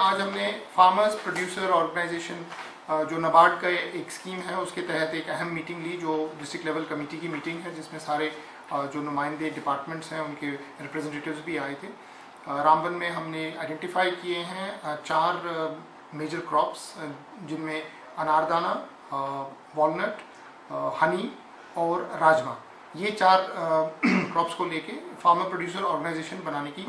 Farmers producer organisation जो नबार्ड का एक स्कीम है, उसके तहत एक अहम मीटिंग ली, जो डिस्ट्रिक्ट लेवल कमेटी की मीटिंग है, जिसमें सारे जो नुमाइंदे डिपार्टमेंट्स हैं, उनके रिप्रेजेंटेटिव्स भी आए थे। रामबन में हमने आइडेंटिफाई किए हैं चार मेजर क्रॉप्स जिनमें अनारदाना वॉलनट हनी और राजमा। ये चार क्रॉप्स को लेके फार्मर प्रोड्यूसर ऑर्गेनाइजेशन बनाने की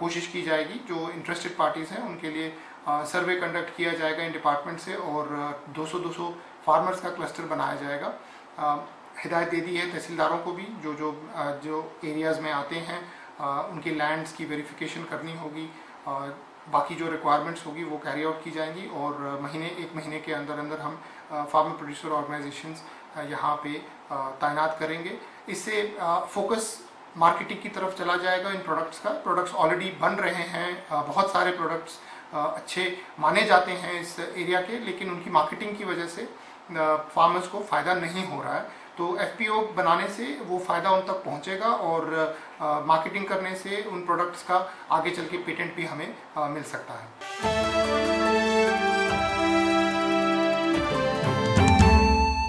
कोशिश की जाएगी। जो इंटरेस्टेड पार्टीज़ हैं, उनके लिए सर्वे कंडक्ट किया जाएगा इन डिपार्टमेंट से और 200-200 फार्मर्स का क्लस्टर बनाया जाएगा। हिदायत दे दी है तहसीलदारों को भी, जो जो जो एरियाज़ में आते हैं उनकी लैंड्स की वेरिफिकेशन करनी होगी बाकी जो रिक्वायरमेंट्स होगी वो कैरी आउट की जाएँगी और महीने, एक महीने के अंदर अंदर हम फार्मर प्रोड्यूसर ऑर्गेनाइजेशंस यहाँ पे तैनात करेंगे। इससे फोकस मार्केटिंग की तरफ़ चला जाएगा इन प्रोडक्ट्स का। प्रोडक्ट्स ऑलरेडी बन रहे हैं बहुत सारे प्रोडक्ट्स अच्छे माने जाते हैं इस एरिया के, लेकिन उनकी मार्केटिंग की वजह से फार्मर्स को फ़ायदा नहीं हो रहा है। तो एफ़ बनाने से वो फ़ायदा उन तक पहुंचेगा और मार्केटिंग करने से उन प्रोडक्ट्स का आगे चल के पेटेंट भी हमें मिल सकता है।